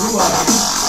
rua.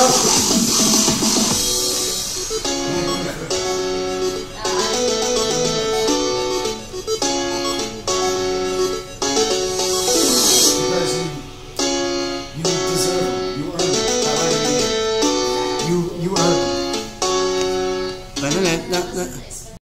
Señor.